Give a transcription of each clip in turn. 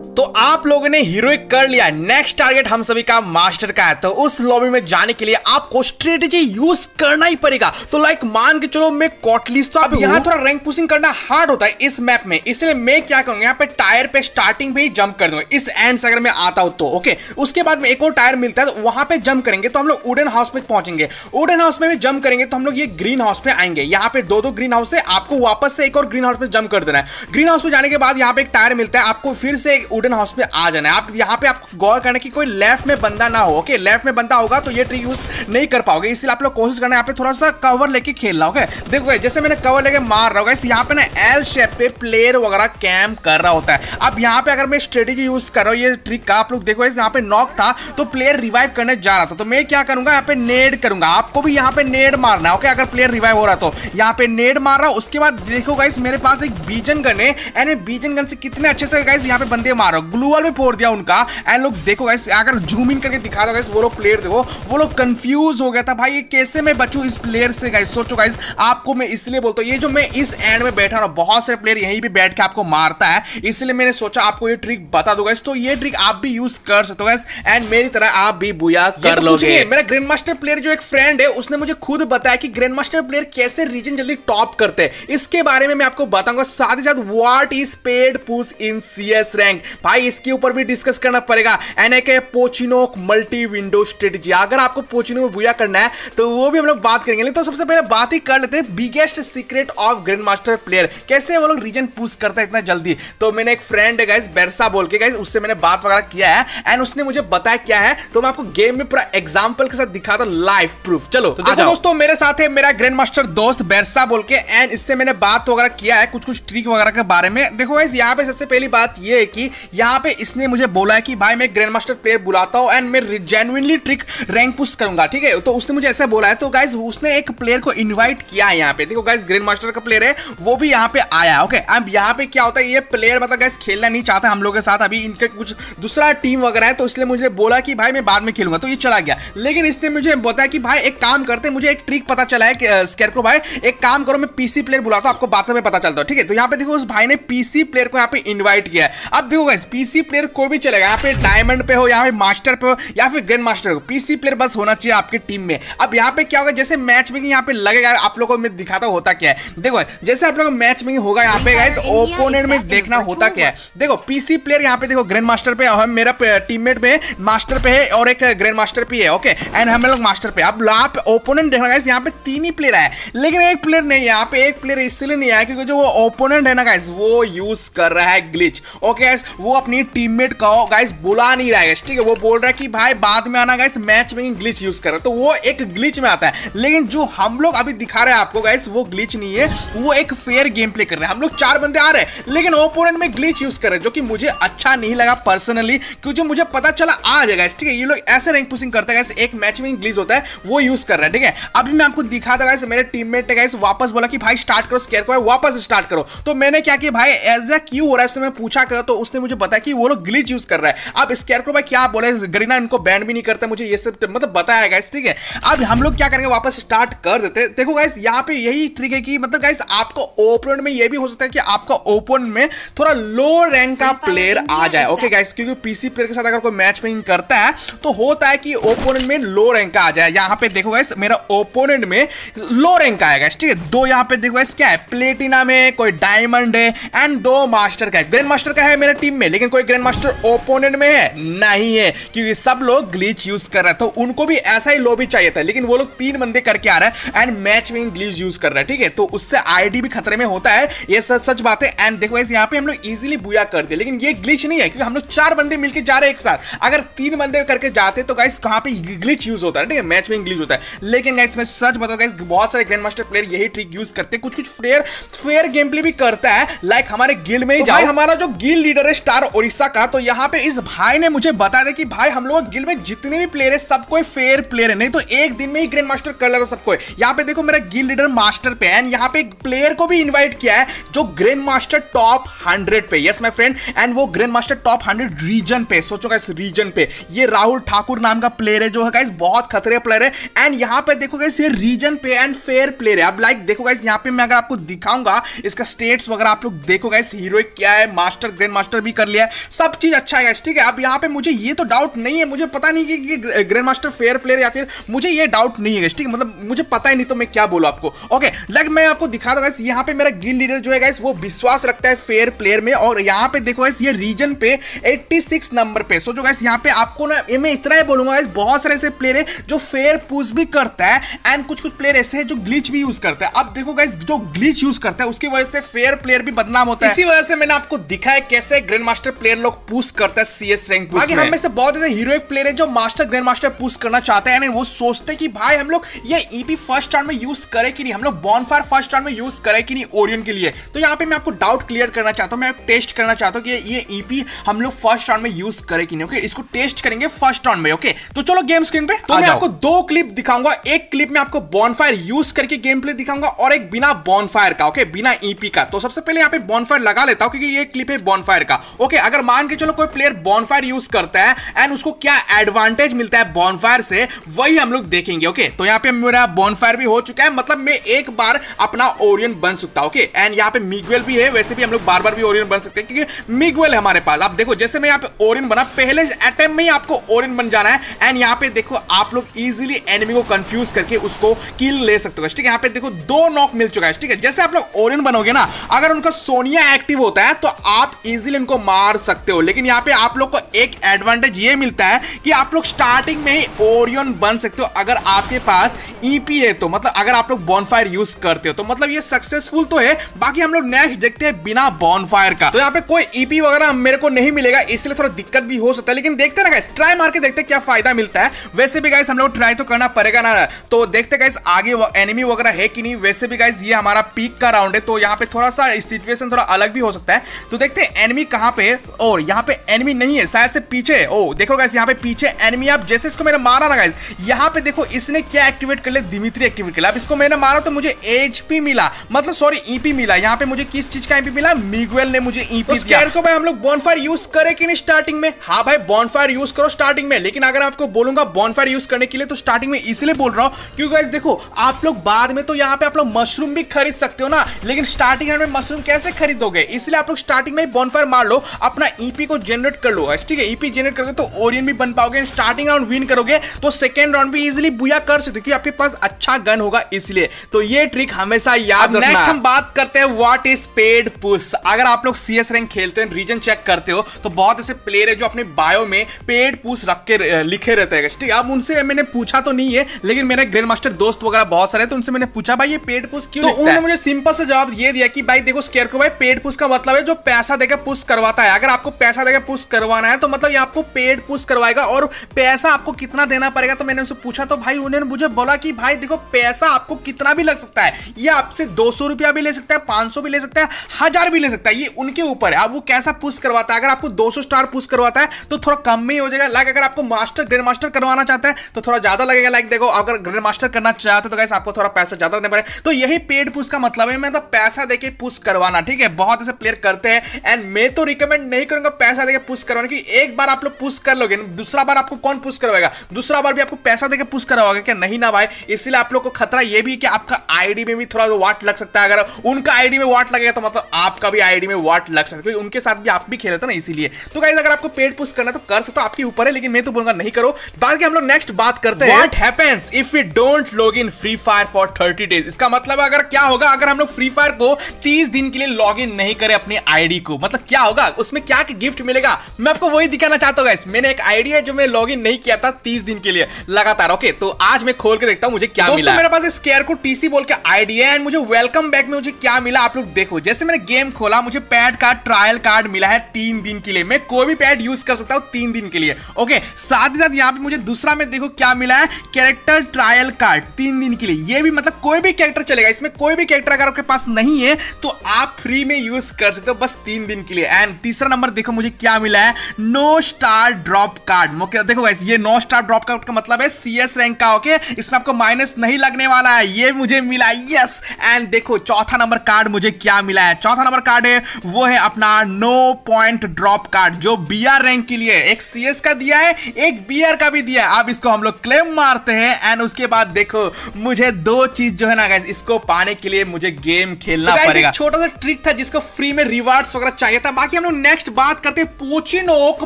तो आप लोगों ने हीरोइक कर लिया। नेक्स्ट टारगेट हम सभी का मास्टर का है। तो उस लॉबी में जाने के लिए आपको स्ट्रेटेजी यूज़ करना ही पड़ेगा। तो लाइक मान के चलो मैं कॉटलिस तो अब यहाँ थोड़ा रैंक पुशिंग करना हार्ड होता है इस मैप में। इसलिए मैं क्या करूँगा यहाँ पे टायर पे स्टार्टिंग पे ही जंप कर दूँगा। इस एंड से अगर मैं आता हूँ तो ओके उसके बाद में एक और टायर मिलता है तो वहाँ पे जंप करेंगे तो हम लोग वुडन हाउस में पहुँचेंगे। वुडन हाउस में भी जंप करेंगे तो हम लोग ये ग्रीन हाउस पे आएँगे। यहाँ पे दो दो ग्रीन हाउस है आपको वापस से एक और ग्रीन हाउस में जंप कर देना है। ग्रीन हाउस में जाने के बाद यहाँ पे एक टायर मिलता है आपको फिर से वुडन हाउस पे आ जाना है। आप यहाँ पे आप गौर करना कि कोई लेफ़्ट में बंदा ना हो ओके लेफ़्ट में बंदा होगा तो ये ट्रिक यूज़ नहीं कर पाओगे। इसलिए आप लोग कोशिश करना यहाँ पे थोड़ा सा कवर लेके खेलना ओके देखो जैसे मैंने कवर लेके मार रहा होगा यहाँ पे ना एल शेप पे प्लेयर वगैरह कैम्प कर रहा होता है। अब यहाँ पे अगर मैं स्ट्रेटेजी यूज़ कर रहा हूँ, ये ट्रिक का, आप लोग देखो यहाँ पे नॉक था तो प्लेयर रिवाइव करने जा रहा था। तो मैं क्या करूँगा, यहाँ पे नेड करूँगा। आपको भी यहाँ पे नेड मारना ओके अगर प्लेयर रिवाइव हो रहा तो। यहाँ पे नेड मार रहा उसके बाद देखो गाइस मेरे पास एक बीजन गन है। एंड बीजन गन से कितने अच्छे से गाइस यहाँ पे बंदे मार। ग्लू वाल में फोड़ दिया उनका। एंड लोग देखो गाइस अगर जूम इन करके दिखा दो गाइस वो लोग प्लेयर देखो वो। लोग कंफ्यूज हो गया था। भाई ये कैसे मैं बचूं इस प्लेयर से गाइस सोचो गाइस आपको मैं इसलिए बोलता हूँ ये जो मैं इस एंड में बैठा रहा बहुत सारे प्लेयर यहीं पे बैठ के आपको मारता है। इसलिए मैंने सोचा आपको ये ट्रिक बता दो गाइस तो ये ट्रिक आप भी यूज़ कर सकते हो गाइस एंड मेरी तरह आप भी बुया कर तो लोगे। मेरा ग्रैंड मास्टर प्लेयर जो एक फ्रेंड है उसने मुझे खुद बताया कि ग्रैंड मास्टर प्लेयर कैसे रीजन जल्दी टॉप करते हैं। इसके बारे में मैं आपको बताऊँगा। साथ ही साथ what is paid push in CS rank भाई इसके ऊपर भी डिस्कस करना पड़ेगा। And a Pochinok multi window strategy अगर आपको पोचिनो में बुया करना है तो वो भी हम लोग बात करेंगे। तो सबसे पहले बात ही कर लेते हैं biggest secret of grand master player कैसे वो लोग रीजन पुश करता है इतना जल्दी? तो मैंने एक फ्रेंड है गाइस बेरसा बोल के गाइस उससे मैंने बात वगैरह किया है। एंड उसने मुझे बताया क्या है तो मैं आपको गेम में पूरा एग्ज़ाम्पल के साथ दिखाता हूँ लाइव प्रूफ चलो तो देखो दोस्तों मेरे साथ है मेरा ग्रैंड मास्टर दोस्त बेरसा बोल के। एंड इससे मैंने बात वगैरह किया है कुछ कुछ ट्रिक वगैरह के बारे में। देखो गाइस यहाँ पे सबसे पहली बात ये है कि यहाँ पे इसने मुझे बोला है कि भाई मैं ग्रैंड मास्टर प्लेयर बुलाता हूँ एंड मैं जेनुइनली ट्रिक रैंक पुश करूँगा, ठीक है? तो उसने मुझे ऐसा बोला है तो गाइज़ उसने एक प्लेयर को इन्वाइट किया है यहाँ पे। देखो गाइज़ ग्रैंड मास्टर का प्लेयर है, वो भी यहाँ पे आया है ओके अब यहाँ पे क्या होता है, ये प्लेयर मतलब गाइज़ खेलना नहीं चाहता हम लोग के साथ, अभी इनके कुछ दूसरा टीम वगैरह है तो इसलिए मुझे बोला कि भाई मैं बाद में खेलूँगा तो ये चला गया। लेकिन इसने मुझे बताया कि भाई एक काम करते मुझे एक ट्रिक पता चला है स्केरको भाई, एक काम करो, मैं पीसी प्लेयर बुलाता हूँ, आपको बाद में पता चलता है, ठीक है? तो यहाँ पे देखो, उस भाई ने पीसी प्लेयर को यहाँ पे इन्वाइट किया है। अब देखो गाइज़ पीसी प्लेयर कोई भी चलेगा। यहाँ पे डायमंड पे हो यहाँ पे मास्टर पे हो या फिर ग्रैंड मास्टर हो पीसी प्लेयर बस होना चाहिए आपकी टीम में। अब यहाँ पे क्या होगा जैसे मैच में यहाँ पे लगेगा आप लोगों को मैं दिखाता होता क्या है। देखो जैसे आप लोगों मैच में होगा यहाँ पे गाइस ओपोनेंट में देखना होता क्या है। देखो पीसी प्लेयर यहाँ पे देखो ग्रैंड मास्टर पे हम मेरा टीममेट में मास्टर पे है और एक ग्रैंड मास्टर पे है ओके एंड हम लोग मास्टर पे। अब यहाँ पे ओपोनेंट देखना गाइस यहाँ पे तीन ही प्लेयर है। लेकिन एक प्लेयर नहीं यहाँ पे एक प्लेयर इसलिए नहीं आया क्योंकि जो वो ओपोनेंट है ना गाइस वो यूज़ कर रहा है ग्लिच ओके गाइस वो अपनी टीममेट को गाइस बुला नहीं रहा है ठीक है? वो बोल रहा है कि भाई बाद में आना गाइस मैच में ग्लिच यूज़ कर। तो वो एक ग्लिच में आता है। लेकिन जो हम लोग अभी दिखा रहे हैं आपको गाइस वो ग्लिच नहीं है। वो एक फेयर गेम प्ले कर रहे हैं। हम लोग चार बंदे आ रहे हैं, लेकिन ओपोनेंट में ग्लिच यूज़ कर रहे हैं जो कि मुझे अच्छा नहीं लगा पर्सनली क्योंकि मुझे पता चला आ जाएगा ठीक है? ये लोग ऐसे रैंक पुशिंग करते हैं एक मैच में ग्लिच होता है, वो यूज़ कर रहा है, ठीक है? अभी मैं आपको दिखा था गाइस मेरे टीममेट ने गाइस वापस बोला कि भाई स्टार्ट करो स्केयर को वापस स्टार्ट करो। तो मैंने क्या किया, भाई एज क्यों हो रहा है मैं पूछा कर तो उसने मुझे बताया कि वो लोग ग्लिच यूज़ कर रहा है। अब स्केयर को भाई क्या बोले? गरीना इनको बैंड भी नहीं करता मुझे ये सब मतलब बताया गाइस ठीक है? अब हम लोग क्या करेंगे? वापस स्टार्ट कर देते। देखो गाइस यहाँ पे यही ट्रिक है कि मतलब गाइस आपको ओपोनेंट में ये भी हो सकता है कि आपका ओपोनेंट में थोड़ा लो रैंक का प्लेयर आ जाए। ओके गाइस क्योंकि पीसी प्लेयर के साथ अगर कोई मैच मेकिंग करता है तो होता है कि ओपोनेंट में लो रैंक का आ जाए। यहाँ पे देखो गाइस मेरा ओपोनेंट में लो रैंक का आएगा ठीक है? दो यहाँ पे देखो गाइस क्या है? प्लेटिना में कोई डायमंड है एंड दो मास्टर का है। ग्रैंड मास्टर का है मेरे टीम में लेकिन कोई ग्रैंड मास्टर ओपोनेंट में है? नहीं है क्योंकि सब लोग ग्लिच यूज़ कर रहे हैं तो उनको भी ऐसा ही लॉबी चाहिए था। लेकिन वो लोग तीन बंदे करके आ रहे हैं एंड मैच में ग्लिच यूज़ कर रहे हैं ठीक है? तो उससे आईडी भी खतरे में होता है ये सच सच बात है। एंड देखो यहाँ पे हम लोग इजिली बुया कर दिए लेकिन ये ग्लिच नहीं है क्योंकि हम लोग चार बंदे मिलकर जा रहे हैं एक साथ। अगर तीन बंदे करके जाते तो गाइस कहाँ पे ग्लिच यूज़ होता है ठीक है? मैच में ग्लिच होता है। लेकिन गाइस मैं सच बताऊँ गाइस बहुत सारे ग्रैंड मास्टर प्लेयर यही ट्रिक यूज़ करते हैं। कुछ कुछ फेयर फेयर गेम प्ले भी करता है लाइक हमारे गिल्ड में ही तो हमारा जो गिल्ड लीडर है स्टार ओडिशा का तो यहाँ पे इस भाई ने मुझे बता दिया कि भाई, हम लोग गिल्ड में जितने भी प्लेयर है, सब कोई फेयर प्लेयर है। नहीं तो एक दिन में ही ग्रैंड मास्टर कर लेता सबको। यहाँ पे देखो मेरा गिल लीडर मास्टर पे एंड यहाँ पे एक प्लेयर को भी इन्वाइट किया है, जो ग्रैंड मास्टर टॉप हंड्रेड पे। यस माई फ्रेंड एंड वो grand master top hundred region पे, सोचो इस रीजन पे। ये राहुल ठाकुर नाम का प्लेयर है, जो है गाइस बहुत खतरे प्लेयर है। एंड यहाँ पे देखो गाइस ये रीजन पे एंड फेयर प्लेयर है। अब लाइक देखो गाइस यहाँ पे मैं अगर आपको दिखाऊँगा, इसका स्टेट्स वगैरह आप लोग देखो गाइस हीरो क्या है मास्टर ग्रैंड मास्टर भी भी कर लिया है। सब चीज़ अच्छा है ठीक है? अब यहाँ पे मुझे ये तो डाउट नहीं है। मुझे पता नहीं कि ग्रैंड मास्टर फेयर प्लेयर या फिर मुझे ये डाउट नहीं है ठीक है? मतलब मुझे पता ही नहीं तो मैं क्या बोलूँ आपको? ओके लग मैं आपको दिखा दूँगा यहाँ पे मेरा गिल लीडर जो है गाइस वो विश्वास रखता है फेयर प्लेयर में। और यहाँ पे देखो गाइस ये रीजन पे 86 नंबर पे। सो जो गाइस यहाँ पे आपको ना मैं इतना ही बोलूँगा गाइस बहुत सारे ऐसे प्लेयर है जो फेयर पुश भी करता है एंड कुछ कुछ प्लेयर ऐसे हैं जो ग्लिच भी यूज़ करता है। अब देखो गाइस जो ग्लिच यूज़ करता है, उसकी वजह से फेयर प्लेयर भी बदनाम होता है। इसी वजह से मैंने आपको दिखाया कैसे ग्रैंड मास्टर प्लेयर लोग पुश करता है सीएस रैंक पुश हम में। से बहुत ऐसे हीरोइक प्लेयर है जो मास्टर ग्रैंड मास्टर पुश करना चाहते हैं वो सोचते हैं कि भाई हम लोग ये ईपी फ़र्स्ट टाइम में यूज़ करें कि नहीं? हम लोग बॉनफायर फ़र्स्ट टाइम में यूज़ करें कि नहीं ओरियन के लिए? तो यहाँ पे मैं आपको डाउट क्लियर करना चाहता हूँ मैं टेस्ट करना चाहता हूँ कि ये ईपी हम लोग फ़र्स्ट राउंड में यूज़ करें कि नहीं ओके इसको टेस्ट करेंगे फ़र्स्ट राउंड में ओके तो चलो गेम स्क्रीन पे। तो मैं आपको दो क्लिप दिखाऊँगा एक क्लिप में आपको बॉनफायर यूज़ करके गेम प्ले दिखाऊँगा और एक बिना बॉनफायर का ओके बिना ईपी का। तो सबसे पहले यहाँ पे बॉनफायर लगा लेता हूँ क्योंकि ये क्लिप है बॉनफायर का। ओके, अगर मान के चलो कोई प्लेयर बॉनफायर यूज़ करता है एंड उसको क्या एडवांटेज मिलता है बॉनफायर से, वही हम लोग देखेंगे, ओके? तो यहाँ पे मेरा बॉनफायर भी हो चुका है मतलब मैं एक बार अपना ओरियन बन सकता, ओके? एंड यहाँ पे मिगवेल भी है, वैसे भी हम लोग बार बार भी ओरियन बन सकते हैं, क्योंकि मिगवेल है हमारे पास। आप देखो, जैसे मैं यहाँ पे ओरियन बना, पहले अटेम्प में ही आपको ओरियन बन जाना है एंड यहाँ पे देखो, आप लोग इजिली एनिमी को कंफ्यूज करके उसको किल ले सकते हो, ठीक है? यहाँ पे देखो, दो नॉक मिल चुका है, ठीक है? जैसे आप लोग ओरियन बनोगे ना, अगर उनका सोनिया एक्टिव होता है तो आप इजिली उनको मार सकते हो। लेकिन यहाँ पे आप लोग को एक एडवांटेज ये मिलता है कि आप लोग स्टार्टिंग में ही ओरियन बन सकते हो अगर आपके पास ईपी e है तो। मतलब अगर आप लोग बॉनफायर यूज़ करते हो तो मतलब ये सक्सेसफुल तो है, बाकी हम लोग नेक्स्ट देखते हैं बिना बॉनफायर का। तो यहाँ पे कोई ईपी e वगैरह मेरे को नहीं मिलेगा, इसलिए थोड़ा दिक्कत भी हो सकता है। लेकिन देखते ना गाइस ट्राई मार के देखते क्या फ़ायदा मिलता है। वैसे भी गाइस हम लोग ट्राई तो करना पड़ेगा ना। तो देखते गाइस आगे एनिमी वगैरह है कि नहीं। वैसे भी गाइस ये हमारा पीक का राउंड है तो यहाँ पे थोड़ा सा सिचुएशन थोड़ा अलग भी हो सकता है। तो देखते हैं एनिमी कहाँ पे और यहाँ पे एनिमी नहीं है शायद से पीछे ओ देखो गाइस यहाँ पे पीछे एनिमी आप जैसे इसको मैंने मारा ना गाइस यहाँ पे देखो इसने क्या एक्टिवेट कर लिया? दिमित्री एक्टिवेट कर लिया। अब इसको मैंने मारा तो मुझे एचपी मिला। मतलब सॉरी ईपी मिला। यहाँ पे मुझे किस चीज़ का ईपी मिला? मिगवेल ने मुझे ईपी दिया। को भाई हम लोग बॉनफायर यूज़ करें कि नहीं स्टार्टिंग में? हाँ भाई बॉनफायर यूज़ करो स्टार्टिंग में। लेकिन अगर आपको बोलूँगा बॉनफायर यूज़ करने के लिए तो स्टार्टिंग में इसलिए बोल रहा हूँ क्योंकि गाइस देखो आप लोग बाद में तो यहाँ पे आप लोग मशरूम भी खरीद सकते हो ना। लेकिन स्टार्टिंग में मशरूम कैसे खरीदोगे? इसलिए आप लोग स्टार्टिंग में बॉनफायर मार लो। अपना ईपी को जनरेट कर लो ठीक है? ईपी जनरेट करोगे तो ओरियन भी बन पाओगे स्टार्टिंग राउंड विन करोगे तो सेकेंड राउंड भी इजिली बुया कर सकते क्योंकि आपके पास अच्छा गन होगा इसलिए। तो ये ट्रिक हमेशा याद रखना। नेक्स्ट हम बात करते हैं व्हाट इज़ पेड पुश अगर आप लोग सीएस रैंक खेलते हैं रीजन चेक करते हो तो बहुत ऐसे प्लेयर है जो अपने बायो में पेड पुश रख के लिखे रहते हैं ठीक है? अब उनसे मैंने पूछा तो नहीं है लेकिन मेरे ग्रैंड मास्टर दोस्त वगैरह बहुत सारे तो उनसे मैंने पूछा भाई ये पेड पुश क्यों तो उन्होंने मुझे सिंपल से जवाब ये दिया कि भाई देखो स्केयर को भाई पेड पुश का मतलब है जो पैसा देकर पुश करवाता है। अगर आपको पैसा देकर पुश करवाना है तो मतलब ये आपको पेड पुश करवाएगा और पैसा आपको कितना देना पड़ेगा तो मैंने उनसे पूछा तो भाई उन्होंने मुझे बोला कि, भाई देखो, पैसा आपको कितना भी लग सकता है, ये आपसे दो सौ रुपया भी ले सकता है, पाँच भी ले सकता है, हज़ार भी ले सकता है, ये उनके ऊपर है। अब वो कैसा पुश करवाता है? अगर आपको दो सौ स्टार पुश करवाता है तो थोड़ा कम में ही हो जाएगा। लाइक अगर आपको मास्टर ग्रैंड मास्टर करवाना चाहता है तो थोड़ा ज़्यादा लगेगा। लाइक देखो, अगर ग्रैंड मास्टर करना चाहते तो गैस आपको थोड़ा पैसा ज़्यादा देना पड़ेगा। तो यही पेड पुश का मतलब है मतलब पैसा देके पुश करवाना, ठीक है? बहुत ऐसे प्लेयर करते हैं एंड मैं तो रिकमेंड नहीं करूँगा, पैसा देके पुश करवाने की। एक बार आप लोग पुश कर लोगे, दूसरा बार आपको कौन पुश करवाएगा? दूसरा बार भी आपको पैसा देके पुश करवाओगे क्या नहीं ना भाई, इसलिए आप लोग को खतरा ये भी कि आपका आईडी में भी थोड़ा वाट लग सकता है। अगर उनका आईडी में वाट लगेगा तो मतलब आपका भी आईडी में वाट लग सकता है उनके साथ भी आप भी खेले थे ना इसीलिए। तो गाइज़ अगर आपको पेड पुश करना तो कर सकते हो, आपके ऊपर है, लेकिन मैं तो बोलूँगा नहीं करो। बाकी हम लोग नेक्स्ट बात करते हैं। What happens if you don't log in free fire for 30 days इसका मतलब अगर क्या होगा, अगर हम लोग फ्री फायर को 30 दिन के लिए लॉग इन नहीं करें अपने आईडी को मतलब क्या होगा? उसमें क्या गिफ्ट मिलेगा मैं आपको वही दिखाना चाहता हूँ मैंने एक आईडी है जो मैंने लॉग इन नहीं किया था तीस दिन के लिए लगातार ओके तो आज मैं खोल के देखता हूँ मुझे क्या मिला मेरे पास स्केयर को टीसी बोल के आईडी है एंड मुझे वेलकम बैक में मुझे क्या मिला आप लोग देखो। जैसे मैंने गेम खोला मुझे पैड का ट्रायल कार्ड मिला है तीन दिन के लिए। मैं कोई भी पैड यूज़ कर सकता हूँ तीन दिन के लिए ओके साथ ही साथ यहाँ पे मुझे दूसरा में देखो क्या मिला है कैरेक्टर ट्रायल कार्ड तीन दिन के लिए। ये भी मतलब कोई भी कैरेक्टर चलेगा इसमें कोई भी कैरेक्टर अगर आपके पास नहीं है तो आप फ्री में यूज़ कर सकते हो बस तीन दिन के लिए। एंड तीसरा नंबर देखो मुझे क्या मिला है। नो स्टार ड्रॉप कार्ड देखो गाइस ये नो स्टार ड्रॉप कार्ड का मतलब है सीएस रैंक का ओके इसमें आपको माइनस नहीं लगने वाला है। ये मुझे मिला यस एंड देखो चौथा नंबर कार्ड मुझे क्या मिला है? चौथा नंबर कार्ड है वो है अपना नो पॉइंट ड्रॉप कार्ड जो बीआर रैंक के लिए एक सीएस का दिया है एक बीआर का भी दिया है। अब इसको हम लोग क्लेम मारते हैं। एंड उसके बाद देखो मुझे दो चीज़ जो है ना गाइस इसको पाने के लिए मुझे गेम खेलना तो पड़ेगा। छोटा सा ट्रिक था जिसको फ्री में रिवार्ड्स वगैरह चाहिए था। बाकी हम लोग नेक्स्ट बात करते हैं पोचिनोक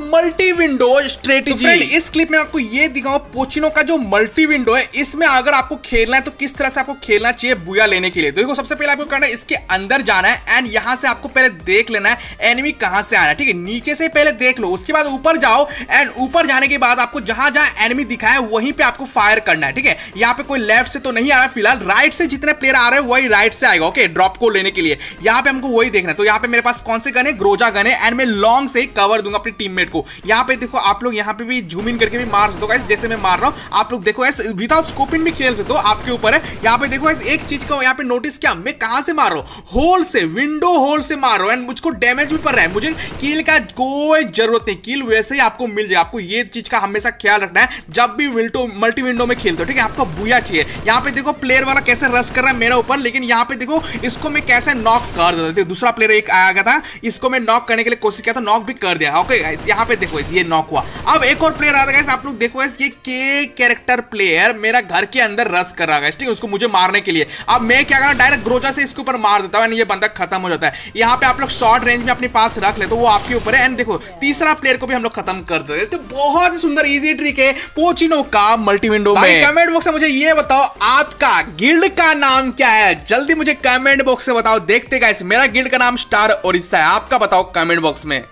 मल्टी विंडो स्ट्रेटेजी तो इस क्लिप में आपको ये दिखाओ पोचिनो का जो मल्टी विंडो है, इसमें अगर आपको खेलना है तो किस तरह से आपको खेलना चाहिए बुया लेने के लिए? तो देखो, सबसे पहले आपको करना है, इसके अंदर जाना है एंड यहाँ से आपको पहले देख लेना है एनिमी कहाँ से आ रहा है, ठीक है? नीचे से पहले देख लो, उसके बाद ऊपर जाओ एंड ऊपर जाने के बाद आपको जहाँ जहाँ एनिमी दिखा वहीं पे आपको फायर करना है, ठीक है? यहाँ पे कोई लेफ़्ट से तो नहीं आ रहा फ़िलहाल राइट से जितने प्लेयर आ रहे हैं, वही राइट से आएगा ओके ड्रॉप को लेने के लिए। यहाँ पे हमको वही देखना है। तो यहाँ पे मेरे पास कौन से गन है? ग्रोजा गन है एंड मैं लॉन्ग से ही कवर दूँगा अपनी टीममेट को। यहाँ पे देखो, आप लोग यहाँ पे भी जूम इन करके भी मार सकते हो जैसे मैं मार रहा हूँ। आप लोग देखो ऐसे विदाउट स्कोपिंग भी खेल सकते हो आपके ऊपर है। यहाँ पे देखो एक चीज़ को यहाँ पे नोटिस किया, मैं कहाँ से मार रहा हूँ? होल से विंडो होल से मार रहा हूँ। एंड मुझको डैमेज भी पड़ रहा है। मुझे किल का कोई ज़रूरत नहीं। किल वैसे ही आपको मिल जाए। आपको ये चीज़ का हमेशा ख्याल रखना है। जब भी विल्टो मल्टी विंडो में खेलते हो, ठीक है? आपको बुया चाहिए। यहाँ पे देखो प्लेयर वाला कैसे रस कर रहा है मेरे ऊपर, लेकिन यहाँ पे देखो, इसको मैं कैसे नॉक कर देता दूसरा प्लेयर एक आया था, इसको मैं नॉक करने के लिए कोशिश किया था नॉक भी कर दिया। ओके गाइस यहाँ पे देखो, ये नॉक हुआ। अब एक और प्लेयर आता है आप लोग देखो ये के कैरेक्टर प्लेयर मेरा घर के अंदर रस कर रहा है ठीक है? उसको मुझे मारने के लिए। अब मैं क्या करा डायरेक्ट ग्रोजा से इसके ऊपर मार देता हूँ ये बंदा खत्म हो जाता है। यहाँ पे आप लोग शॉर्ट रेंज में अपने पास रख ले तो वो आपके ऊपर है। एंड देखो, तीसरा प्लेयर को भी हम लोग खत्म कर देते तो बहुत ही सुंदर इजी ट्रिक है पोचिनो का मल्टी विंडो में। कमेंट बॉक्स में मुझे ये बताओ, आपका गिल्ड का नाम क्या है? जल्दी मुझे कमेंट बॉक्स से बताओ, देखते गाइस मेरा गिल्ड का नाम स्टार इसका है। आपका बताओ कमेंट बॉक्स में।